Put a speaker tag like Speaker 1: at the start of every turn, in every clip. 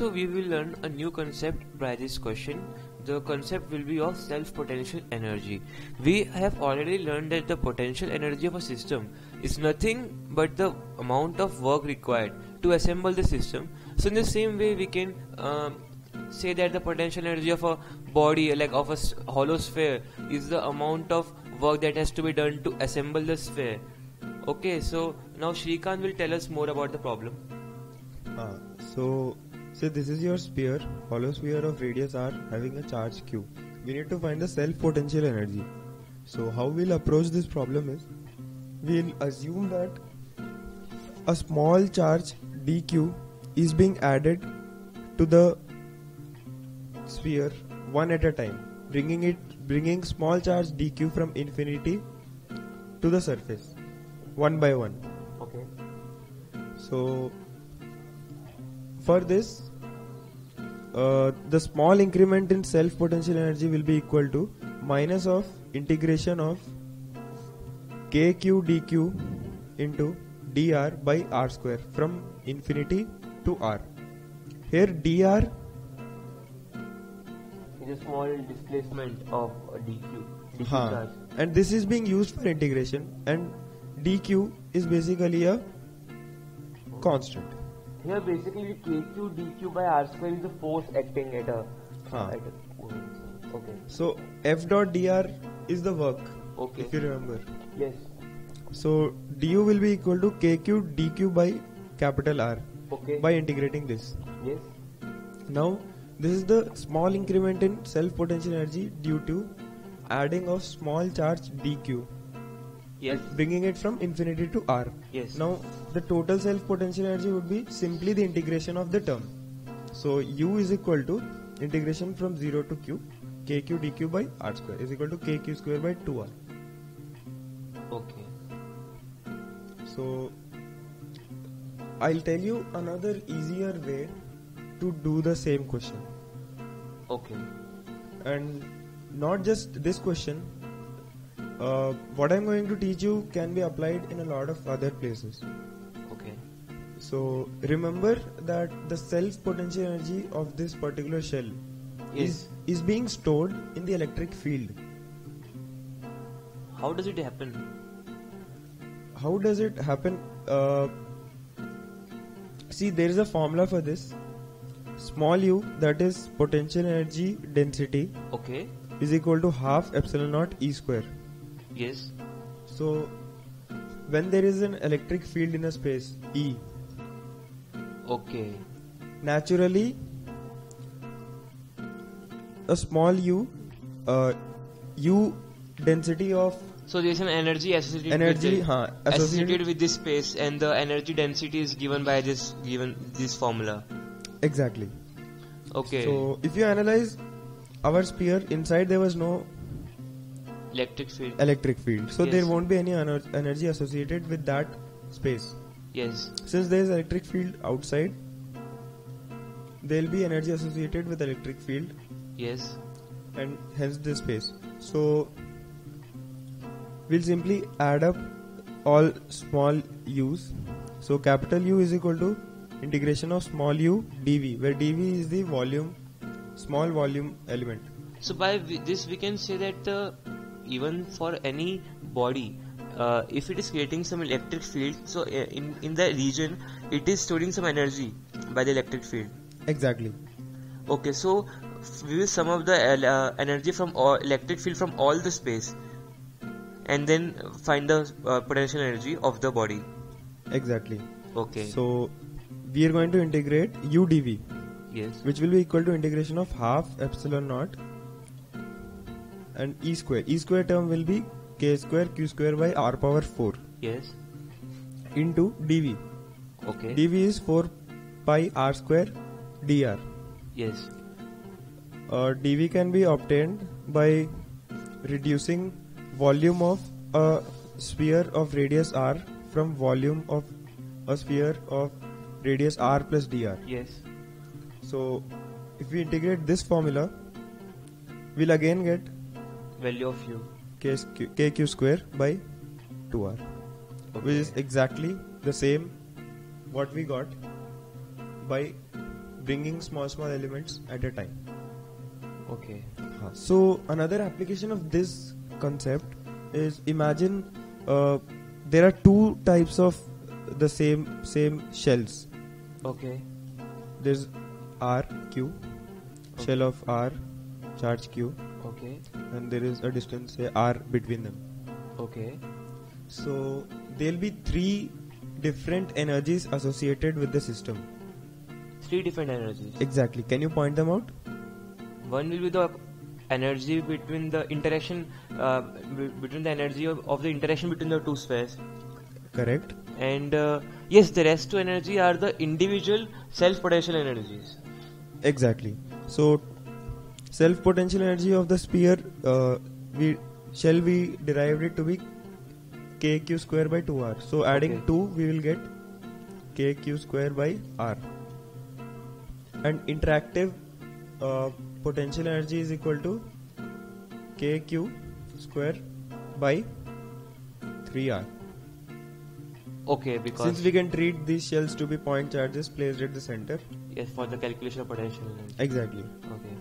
Speaker 1: Okay, so we will learn a new concept by this question. The concept will be of self potential energy. We have already learned that the potential energy of a system is nothing but the amount of work required to assemble the system. So, in the same way, we can um, say that the potential energy of a body, like of a hollow sphere, is the amount of work that has to be done to assemble the sphere. Okay, so now Shrikant will tell us more about the problem.
Speaker 2: Ah, so, say this is your sphere, hollow sphere of radius r having a charge q. We need to find the self potential energy. So, how we'll approach this problem is we'll assume that a small charge dq is being added to the sphere one at a time, bringing it bringing small charge dq from infinity to the surface one by one.
Speaker 1: Okay.
Speaker 2: So for this, uh, the small increment in self potential energy will be equal to minus of integration of kq dq into dr by r square from infinity to r. Here dr
Speaker 1: is a small displacement of dq. dq
Speaker 2: huh, and this is being used for integration and dq is basically a constant.
Speaker 1: Here basically kq dq by r square is the force acting at a.
Speaker 2: Huh.
Speaker 1: At a okay.
Speaker 2: So f dot dr is the work
Speaker 1: Okay.
Speaker 2: if you remember.
Speaker 1: Yes.
Speaker 2: So du will be equal to kq dq by capital R
Speaker 1: Okay.
Speaker 2: by integrating this.
Speaker 1: yes.
Speaker 2: Now this is the small increment in self potential energy due to adding of small charge dq,
Speaker 1: Yes.
Speaker 2: bringing it from infinity to R.
Speaker 1: Yes.
Speaker 2: Now the total self potential energy would be simply the integration of the term. So u is equal to integration from 0 to q kq dq by r square is equal to kq square by 2r.
Speaker 1: Okay.
Speaker 2: So I'll tell you another easier way to do the same question.
Speaker 1: Okay.
Speaker 2: And not just this question, uh, what I'm going to teach you can be applied in a lot of other places.
Speaker 1: Okay.
Speaker 2: So remember that the self potential energy of this particular shell
Speaker 1: Yes.
Speaker 2: is, is being stored in the electric field.
Speaker 1: How does it happen?
Speaker 2: How does it happen? Uh, see, there is a formula for this. Small u, that is potential energy density,
Speaker 1: Okay.
Speaker 2: is equal to half epsilon naught e square.
Speaker 1: Yes.
Speaker 2: So, when there is an electric field in a space, E,
Speaker 1: Okay.
Speaker 2: naturally, a small u, uh, u density of
Speaker 1: So there is an energy associated
Speaker 2: energy,
Speaker 1: with
Speaker 2: huh,
Speaker 1: associated
Speaker 2: associated
Speaker 1: with this space, and the energy density is given by this given this formula.
Speaker 2: exactly.
Speaker 1: Okay.
Speaker 2: So, if you analyze our sphere, inside there was no
Speaker 1: Electric field.
Speaker 2: electric field, so
Speaker 1: Yes.
Speaker 2: there won't be any ener- energy associated with that space.
Speaker 1: yes.
Speaker 2: Since there is electric field outside, there will be energy associated with electric field
Speaker 1: Yes.
Speaker 2: and hence this space. So we'll simply add up all small u's. So capital U is equal to integration of small u dv, where dv is the volume, small volume element.
Speaker 1: So by this we can say that uh, even for any body, uh, if it is creating some electric field, so uh, in in the region it is storing some energy by the electric field.
Speaker 2: Exactly.
Speaker 1: Okay, so we will sum up the uh, energy from all electric field from all the space, and then find the uh, potential energy of the body.
Speaker 2: Exactly.
Speaker 1: Okay.
Speaker 2: So we are going to integrate u dv,
Speaker 1: yes.
Speaker 2: which will be equal to integration of half epsilon naught and e square. E square term will be k square q square by r power 4
Speaker 1: Yes.
Speaker 2: into dv.
Speaker 1: Okay.
Speaker 2: dv is 4 pi r square dr.
Speaker 1: yes.
Speaker 2: Uh, dv can be obtained by reducing volume of a sphere of radius r from volume of a sphere of radius r plus dr.
Speaker 1: Yes.
Speaker 2: So, if we integrate this formula, we'll again get
Speaker 1: Value of u.
Speaker 2: k, kq square by 2r, which is exactly the same what we got by bringing small small elements at a time.
Speaker 1: Okay.
Speaker 2: So another application of this concept is imagine uh, there are two types of the same same shells.
Speaker 1: Okay.
Speaker 2: There's R Q, shell of R, charge Q,
Speaker 1: Okay.
Speaker 2: and there is a distance say R between them.
Speaker 1: Okay.
Speaker 2: So there'll be three different energies associated with the system.
Speaker 1: Three different energies.
Speaker 2: Exactly. Can you point them out?
Speaker 1: One will be the energy between the interaction uh, b- between the energy of, of the interaction between the two spheres
Speaker 2: Correct.
Speaker 1: and uh, yes the rest two energy are the individual self potential energies
Speaker 2: Exactly. So, self potential energy of the sphere, uh, we shall we derived it to be kq square by 2r. So, adding
Speaker 1: Okay.
Speaker 2: 2, we will get kq square by r. And interactive uh, potential energy is equal to kq square by 3r.
Speaker 1: okay because
Speaker 2: Since we can treat these shells to be point charges placed at the center.
Speaker 1: yes for the calculation of potential energy
Speaker 2: Exactly.
Speaker 1: okay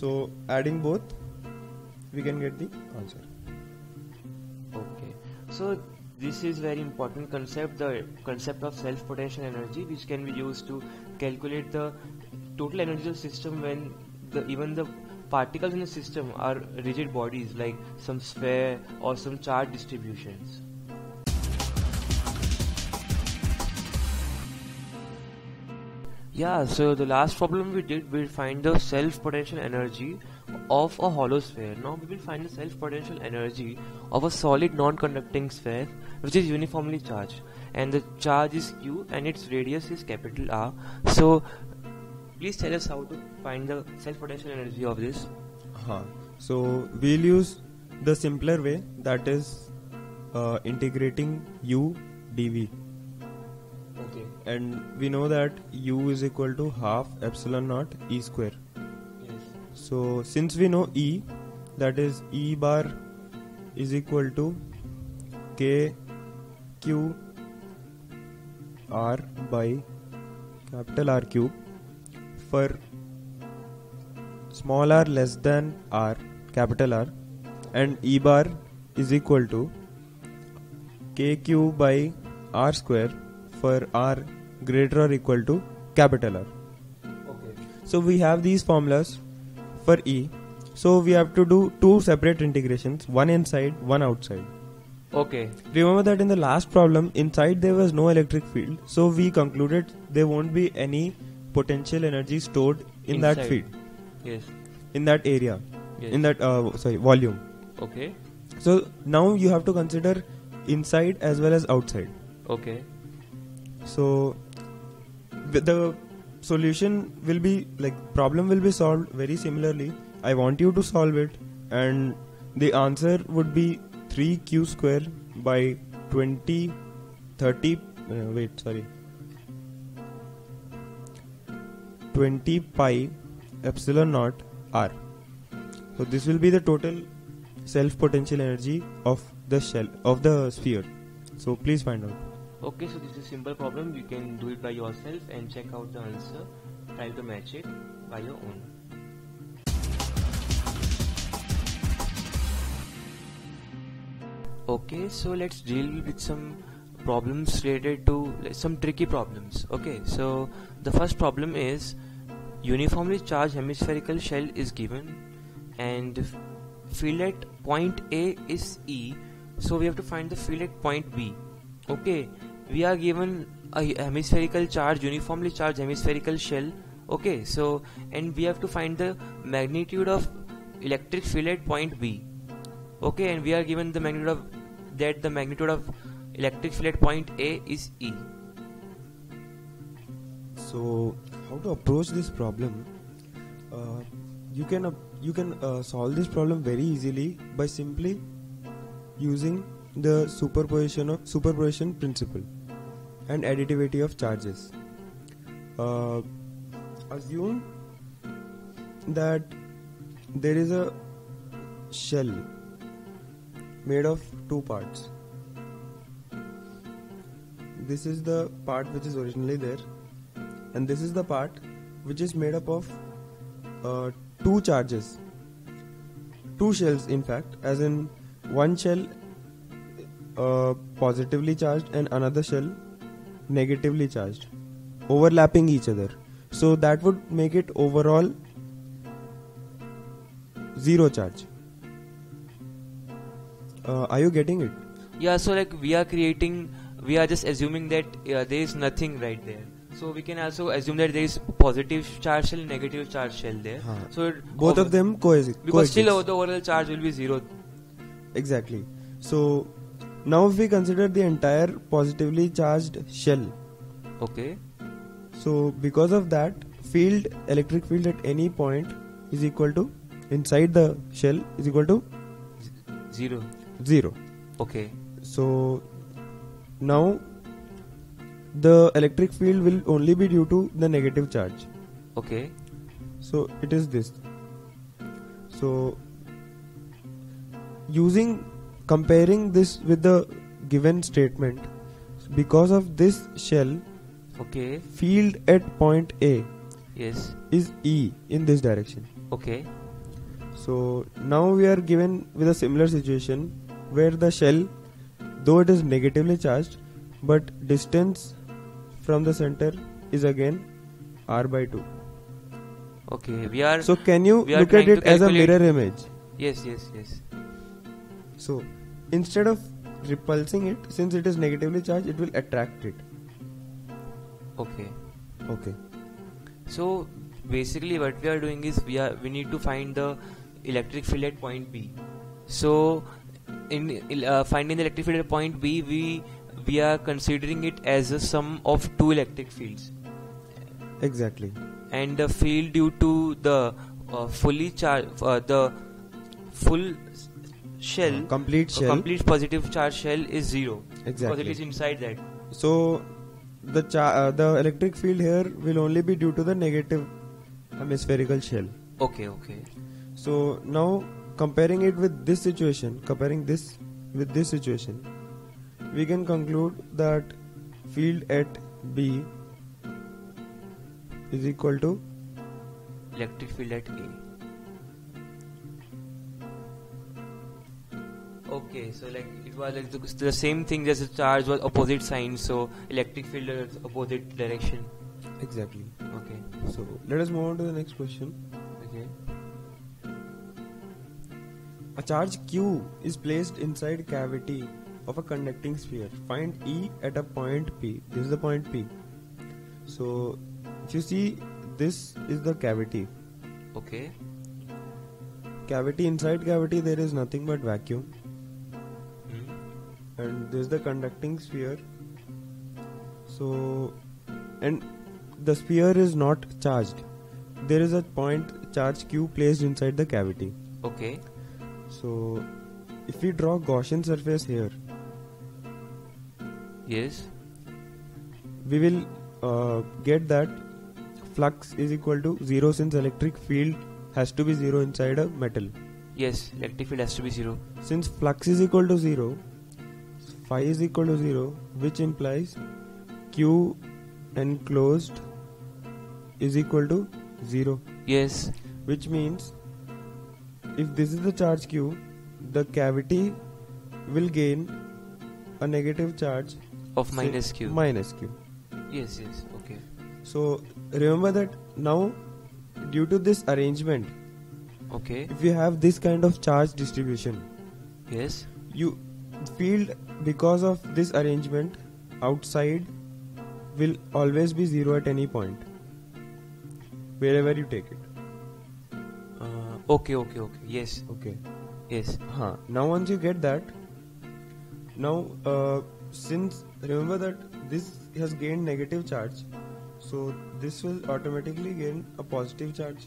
Speaker 2: So adding both, we can get the answer.
Speaker 1: okay so this is very important concept the concept of self potential energy which can be used to calculate the total energy of system when the even the particles in the system are rigid bodies like some sphere or some charge distributions Yeah, so the last problem we did, we find the self potential energy of a hollow sphere. Now we will find the self potential energy of a solid non conducting sphere which is uniformly charged. And the charge is q and its radius is capital R. So please tell us how to find the self potential energy of this.
Speaker 2: Huh. So we'll use the simpler way that is uh, integrating u dv.
Speaker 1: Okay.
Speaker 2: And we know that u is equal to half epsilon naught e square.
Speaker 1: Yes.
Speaker 2: So since we know e, that is e bar is equal to k q r by capital R cube for small r less than r capital R and e bar is equal to kq by r square for r greater or equal to capital R.
Speaker 1: Okay.
Speaker 2: So we have these formulas for E. So we have to do two separate integrations, one inside, one outside.
Speaker 1: Okay.
Speaker 2: Remember that in the last problem, inside there was no electric field. So we concluded there won't be any potential energy stored in that
Speaker 1: Inside.
Speaker 2: field,
Speaker 1: Yes.
Speaker 2: in that area,
Speaker 1: Yes.
Speaker 2: in that uh, sorry volume.
Speaker 1: Okay.
Speaker 2: So now you have to consider inside as well as outside.
Speaker 1: Okay.
Speaker 2: So the solution will be like problem will be solved very similarly. I want you to solve it and the answer would be 3q square by 20 30 uh, wait sorry 20 pi epsilon naught r. So this will be the total self potential energy of the shell of the sphere. So please find out.
Speaker 1: Okay, so this is a simple problem. You can do it by yourself and check out the answer. Try to match it by your own. Okay, so let's deal with some problems related to like, some tricky problems. Okay, so the first problem is uniformly charged hemispherical shell is given and field at point A is E, so we have to find the field at point B. Okay, we are given a hemispherical charge, uniformly charged hemispherical shell. Okay, so and we have to find the magnitude of electric field at point B. Okay, and we are given the magnitude of that the magnitude of electric field at point A is E.
Speaker 2: So, how to approach this problem? Uh, you can uh, you can uh, solve this problem very easily by simply using the superposition of superposition principle and additivity of charges. Uh, assume that there is a shell made of two parts. This is the part which is originally there and this is the part which is made up of uh, two charges, two shells, in fact, as in one shell uh, positively charged and another shell negatively charged, overlapping each other. So that would make it overall zero charge. Uh, are you getting it?
Speaker 1: Yeah, so like we are creating, we are just assuming that uh, there is nothing right there. So we can also assume that there is positive charge shell, negative charge shell there.
Speaker 2: Huh.
Speaker 1: So
Speaker 2: Both of them coexist.
Speaker 1: because still the overall charge will be zero.
Speaker 2: Exactly. So now if we consider the entire positively charged shell,
Speaker 1: Okay.
Speaker 2: so because of that, field electric field at any point is equal to inside the shell is equal to
Speaker 1: Zero.
Speaker 2: zero.
Speaker 1: Okay.
Speaker 2: So now the electric field will only be due to the negative charge.
Speaker 1: Okay.
Speaker 2: So it is this. So using comparing this with the given statement, because of this shell,
Speaker 1: Okay.
Speaker 2: field at point A
Speaker 1: Yes.
Speaker 2: is E in this direction.
Speaker 1: Okay.
Speaker 2: So now we are given with a similar situation where the shell, though it is negatively charged, but distance from the center is again r by 2.
Speaker 1: Okay. We are.
Speaker 2: So can you look at it as a mirror image?
Speaker 1: yes. Yes. Yes.
Speaker 2: So instead of repulsing it, since it is negatively charged, it will attract it.
Speaker 1: Okay.
Speaker 2: Okay.
Speaker 1: So basically, what we are doing is we are we need to find the electric field at point B. So in uh, finding the electric field at point B, we we are considering it as a sum of two electric fields,
Speaker 2: Exactly.
Speaker 1: and the field due to the uh, fully charged uh, the full shell.
Speaker 2: Uh, complete shell.
Speaker 1: complete positive charge shell is zero because
Speaker 2: Exactly.
Speaker 1: it is inside that.
Speaker 2: So the cha- uh, the electric field here will only be due to the negative hemispherical shell.
Speaker 1: Okay, okay,
Speaker 2: So now comparing it with this situation, comparing this with this situation, we can conclude that field at B is equal to
Speaker 1: electric field at A. Okay, so like it was like the, the same thing as the charge was opposite sign, so electric field is opposite direction.
Speaker 2: exactly.
Speaker 1: Okay,
Speaker 2: So let us move on to the next question.
Speaker 1: okay,
Speaker 2: A charge Q is placed inside cavity of a conducting sphere. Find E at a point P. This is the point P. So if you see this is the cavity.
Speaker 1: okay,
Speaker 2: Cavity inside cavity there is nothing but vacuum. And this is the conducting sphere. So and the sphere is not charged. There is a point charge Q placed inside the cavity.
Speaker 1: okay,
Speaker 2: So if we draw Gaussian surface here,
Speaker 1: yes,
Speaker 2: we will uh, get that flux is equal to zero since electric field has to be zero inside a metal.
Speaker 1: yes, electric field has to be zero.
Speaker 2: Since flux is equal to zero, phi is equal to zero, which implies Q enclosed is equal to zero,
Speaker 1: Yes,
Speaker 2: which means if this is the charge Q, the cavity will gain a negative charge
Speaker 1: of minus Q.
Speaker 2: minus Q.
Speaker 1: yes, yes, okay,
Speaker 2: So remember that now, due to this arrangement,
Speaker 1: okay,
Speaker 2: if you have this kind of charge distribution,
Speaker 1: yes,
Speaker 2: you field because of this arrangement outside will always be zero at any point, wherever you take it.
Speaker 1: uh, okay, okay, okay, yes,
Speaker 2: Okay.
Speaker 1: yes,
Speaker 2: Huh. Now once you get that, now uh, since remember that this has gained negative charge, so this will automatically gain a positive charge.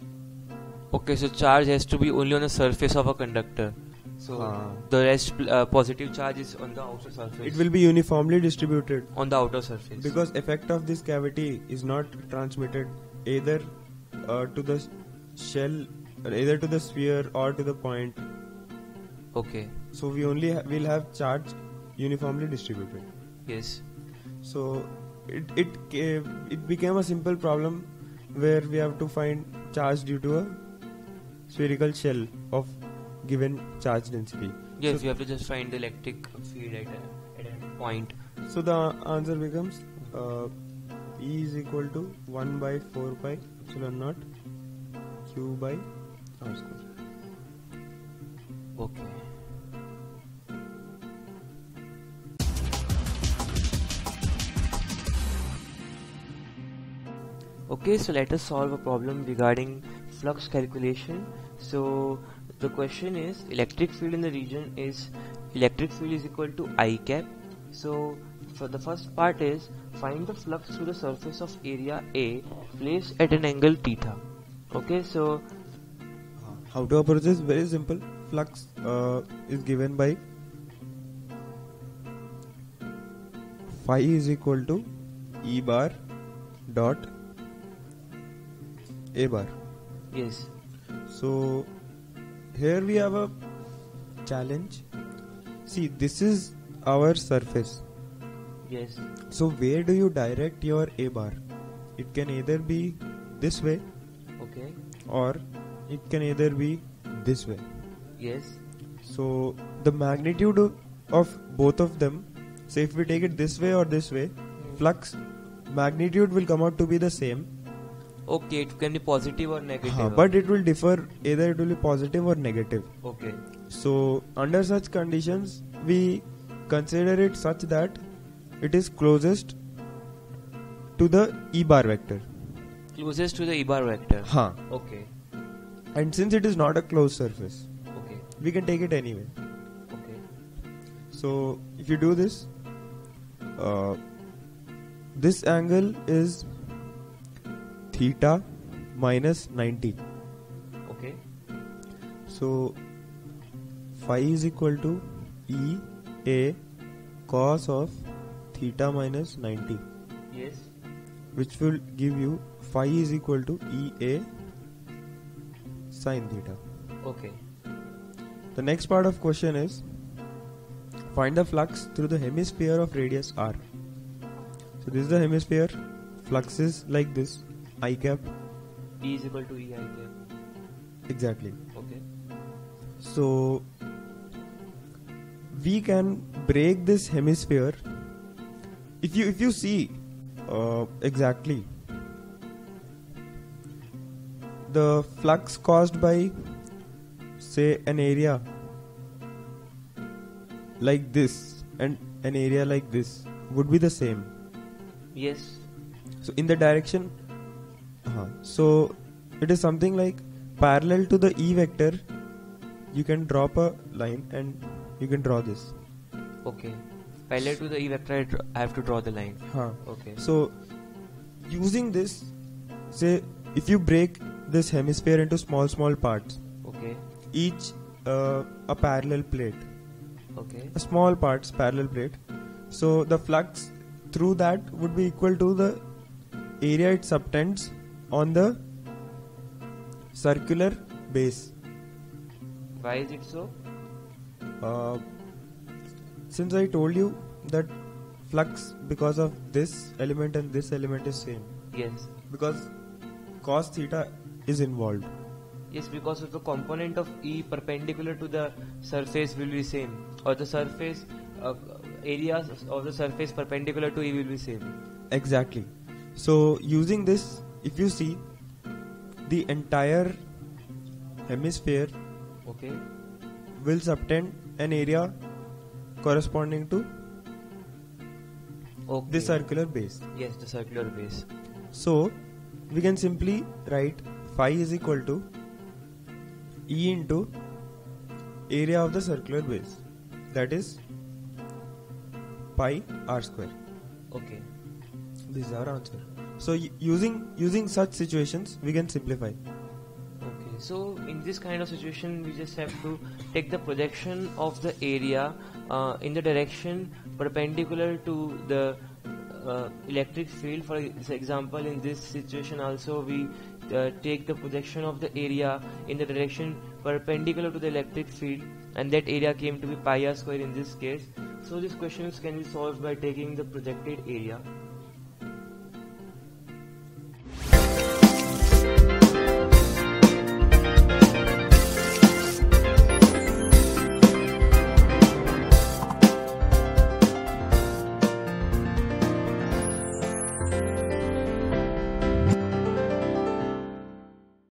Speaker 1: okay. So charge has to be only on the surface of a conductor. So
Speaker 2: Ah.
Speaker 1: the rest uh, positive charge is on the outer surface.
Speaker 2: It will be uniformly distributed
Speaker 1: on the outer surface.
Speaker 2: because effect of this cavity is not transmitted either uh, to the shell, or either to the sphere or to the point.
Speaker 1: okay,
Speaker 2: So we only ha- will have charge uniformly distributed.
Speaker 1: yes,
Speaker 2: So it it it became a simple problem where we have to find charge due to a spherical shell given charge density.
Speaker 1: Yes,
Speaker 2: So-
Speaker 1: you have to just find the electric field at a, at a point.
Speaker 2: So the answer becomes uh, E is equal to 1 by 4 pi epsilon naught Q by R square.
Speaker 1: Okay. Okay, so let us solve a problem regarding flux calculation. So the question is electric field in the region is electric field is equal to I cap. So for the first part is find the flux through the surface of area A placed at an angle theta. Okay, so
Speaker 2: How to approach this? Very simple. Flux uh, is given by phi is equal to E bar dot A bar.
Speaker 1: yes,
Speaker 2: So here we have a challenge. See, this is our surface.
Speaker 1: yes,
Speaker 2: So where do you direct your A bar? It can either be this way
Speaker 1: okay,
Speaker 2: or it can either be this way.
Speaker 1: yes,
Speaker 2: So the magnitude of- both of them, say if we take it this way or this way, flux magnitude will come out to be the same,
Speaker 1: okay. It can be positive or negative.
Speaker 2: but it will differ either it will be positive or negative.
Speaker 1: okay,
Speaker 2: So under such conditions, we consider it such that it is closest to the E bar vector.
Speaker 1: closest to the E bar vector.
Speaker 2: Huh.
Speaker 1: Okay,
Speaker 2: And since it is not a closed surface,
Speaker 1: okay,
Speaker 2: we can take it anyway.
Speaker 1: okay.
Speaker 2: So if you do this, uh, this angle is theta minus 90.
Speaker 1: Okay.
Speaker 2: So phi is equal to E A cos of theta minus 90,
Speaker 1: Yes.
Speaker 2: which will give you phi is equal to E A sin theta.
Speaker 1: Okay.
Speaker 2: The next part of question is find the flux through the hemisphere of radius r. So this is the hemisphere. Flux is like this. I cap.
Speaker 1: Is equal to E I cap.
Speaker 2: Exactly.
Speaker 1: Okay.
Speaker 2: So we can break this hemisphere. If you if you see uh, exactly the flux caused by say an area like this and an area like this would be the same.
Speaker 1: Yes.
Speaker 2: So in the direction, uh so it is something like parallel to the E vector. You can drop a line and you can draw this.
Speaker 1: Okay. Parallel to the E vector, I I have to draw the line.
Speaker 2: Huh.
Speaker 1: Okay.
Speaker 2: So using this, say if you break this hemisphere into small small parts,
Speaker 1: Okay.
Speaker 2: each uh, a parallel plate,
Speaker 1: Okay.
Speaker 2: a small parts parallel plate. So the flux through that would be equal to the area it subtends on the circular base.
Speaker 1: Why is it so?
Speaker 2: Uh, since I told you that flux because of this element and this element is same
Speaker 1: Yes.
Speaker 2: because cos theta is involved.
Speaker 1: Yes, because of the component of E perpendicular to the surface will be same, or the surface uh, areas of the surface perpendicular to E will be same.
Speaker 2: Exactly. So using this, if you see the entire hemisphere
Speaker 1: Okay.
Speaker 2: will subtend an area corresponding to
Speaker 1: Okay.
Speaker 2: this circular base.
Speaker 1: Yes, the circular base.
Speaker 2: So we can simply write phi is equal to E into area of the circular base. That is pi r square.
Speaker 1: Okay.
Speaker 2: This is our answer. So using using such situations we can simplify.
Speaker 1: Okay, so in this kind of situation, we just have to take the projection of the area uh, in the direction perpendicular to the uh, electric field. For example, in this situation, also we uh, take the projection of the area in the direction perpendicular to the electric field, and that area came to be pi r square in this case. So, these questions can be solved by taking the projected area